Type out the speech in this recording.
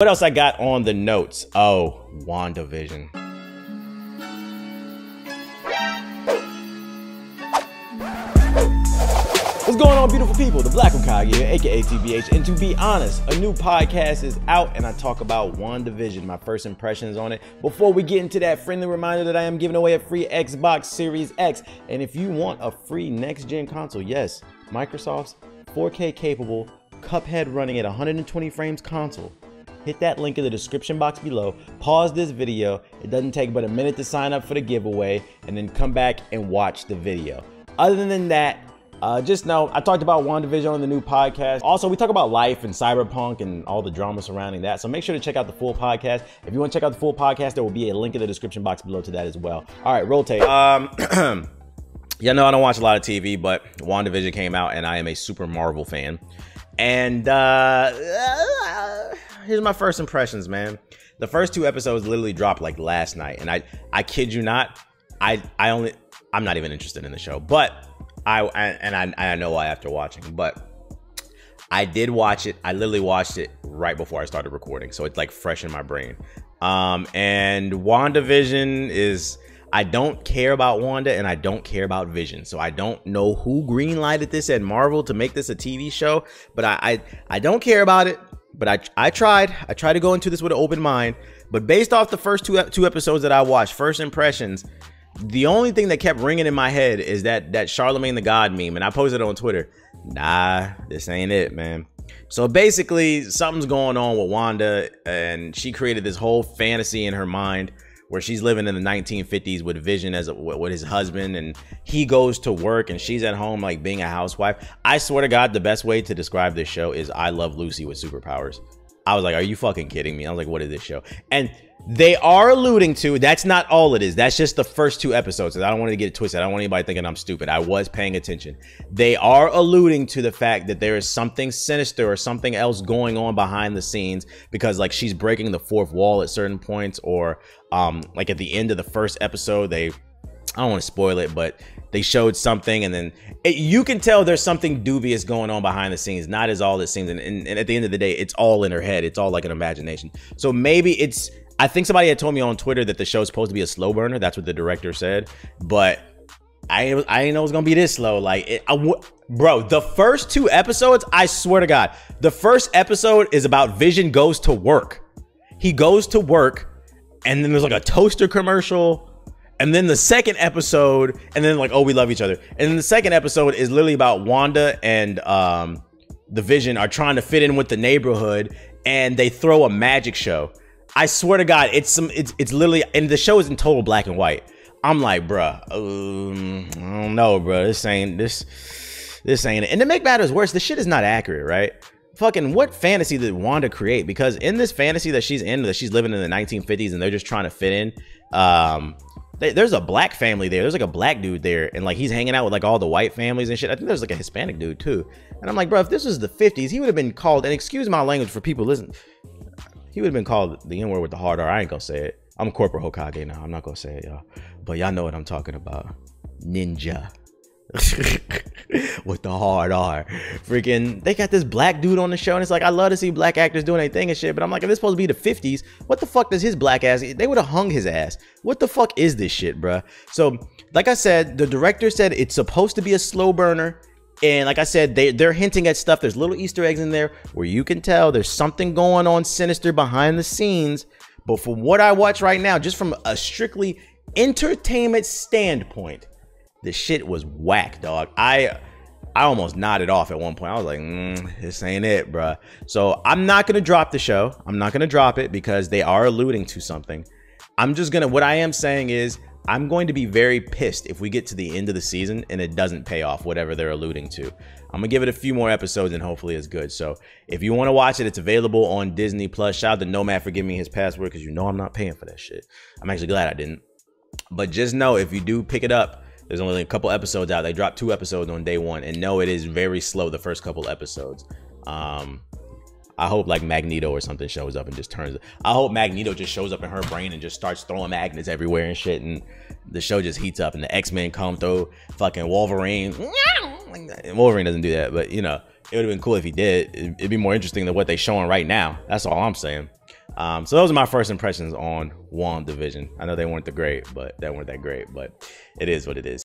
What else I got on the notes? Oh, WandaVision. What's going on, beautiful people? The Black Hokage here, aka TBH. And to be honest, a new podcast is out, and I talk about WandaVision, my first impressions on it. Before we get into that, friendly reminder that I am giving away a free Xbox Series X. And if you want a free next gen console, yes, Microsoft's 4K capable, Cuphead running at 120 frames console hit that link in the description box below, pause this video, it doesn't take but a minute to sign up for the giveaway, and then come back and watch the video. Other than that, uh, just know I talked about WandaVision on the new podcast. Also, we talk about life and cyberpunk and all the drama surrounding that. So make sure to check out the full podcast. If you want to check out the full podcast, there will be a link in the description box below to that as well. All right, roll tape. Um, yeah, no, I don't watch a lot of TV, but WandaVision came out, and I am a super Marvel fan. And uh, here's my first impressions, man. The first two episodes literally dropped like last night, and I I kid you not, I I only I'm not even interested in the show, but I, I and I I know why after watching, but I did watch it. I literally watched it right before I started recording, so it's like fresh in my brain. Um, and WandaVision is I don't care about Wanda and I don't care about Vision. So I don't know who greenlighted this at Marvel to make this a TV show, but I I, I don't care about it but I I tried. I tried to go into this with an open mind. But based off the first two two episodes that I watched, first impressions, the only thing that kept ringing in my head is that that Charlemagne the God meme, and I posted it on Twitter. Nah, this ain't it, man. So basically, something's going on with Wanda, and she created this whole fantasy in her mind where she's living in the 1950s with Vision as a, with his husband, and he goes to work and she's at home like being a housewife. I swear to God, the best way to describe this show is I Love Lucy with superpowers. I was like, are you fucking kidding me? I was like, what is this show? And they are alluding to that's not all it is. That's just the first two episodes. I don't want to get it twisted. I don't want anybody thinking I'm stupid. I was paying attention. They are alluding to the fact that there is something sinister or something else going on behind the scenes because like she's breaking the fourth wall at certain points or um like at the end of the first episode they I don't want to spoil it, but they showed something and then it, you can tell there's something dubious going on behind the scenes not as all it seems and, and, and, at the end of the day it's all in her head it's all like an imagination so maybe it's I think somebody had told me on Twitter that the show's supposed to be a slow burner. That's what the director said. But I I didn't know it was gonna be this slow. Like, it, bro, the first two episodes, I swear to God, the first episode is about Vision goes to work. He goes to work, and then there's like a toaster commercial. And then the second episode, and then like, oh, we love each other. And then the second episode is literally about Wanda and um, the Vision are trying to fit in with the neighborhood, and they throw a magic show. I swear to God, it's some it's it's literally and the show is in total black and white. I'm like, bruh, um, I don't know, bro. This ain't this this ain't it. And to make matters worse, the shit is not accurate, right? Fucking what fantasy did Wanda create? Because in this fantasy that she's in, that she's living in the 1950s and they're just trying to fit in, um, there's a black family there. There's like a black dude there, and like he's hanging out with like all the white families and shit. I think there's like a Hispanic dude too. And I'm like, bro, if this was the 50s, he would have been called. And excuse my language for people listen. He would have been called the N word with the hard R. I ain't gonna say it. I'm corporate Hokage now. I'm not gonna say it, y'all. But y'all know what I'm talking about. Ninja. with the hard R. Freaking, they got this black dude on the show, and it's like, I love to see black actors doing anything and shit, but I'm like, if it's supposed to be the 50s, what the fuck does his black ass, they would have hung his ass. What the fuck is this shit, bruh? So, like I said, the director said it's supposed to be a slow burner. And like I said, they, they're hinting at stuff. There's little Easter eggs in there where you can tell there's something going on sinister behind the scenes. But from what I watch right now, just from a strictly entertainment standpoint, the shit was whack, dog. I I almost nodded off at one point. I was like, mm, this ain't it, bruh. So I'm not gonna drop the show. I'm not gonna drop it because they are alluding to something. I'm just gonna, what I am saying is I'm going to be very pissed if we get to the end of the season and it doesn't pay off, whatever they're alluding to. I'm gonna give it a few more episodes and hopefully it's good. So if you want to watch it, it's available on Disney Plus. Shout out to Nomad for giving me his password because you know I'm not paying for that shit. I'm actually glad I didn't. But just know if you do pick it up, there's only a couple episodes out. They dropped two episodes on day one, and no, it is very slow the first couple episodes. Um, I hope like Magneto or something shows up and just turns. I hope Magneto just shows up in her brain and just starts throwing magnets everywhere and shit, and the show just heats up and the X Men come through. Fucking Wolverine. Wolverine doesn't do that, but you know it would have been cool if he did. It'd be more interesting than what they're showing right now. That's all I'm saying. Um, so those are my first impressions on WandaVision. I know they weren't the great, but they weren't that great, but it is what it is.